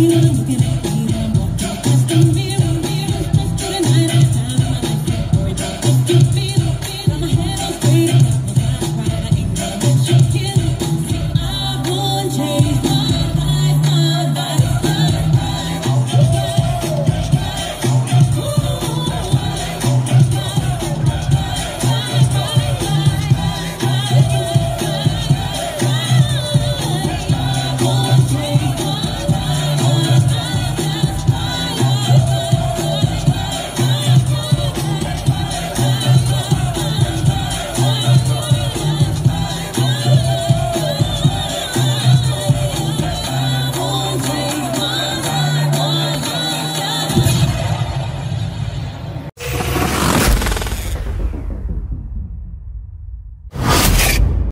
You.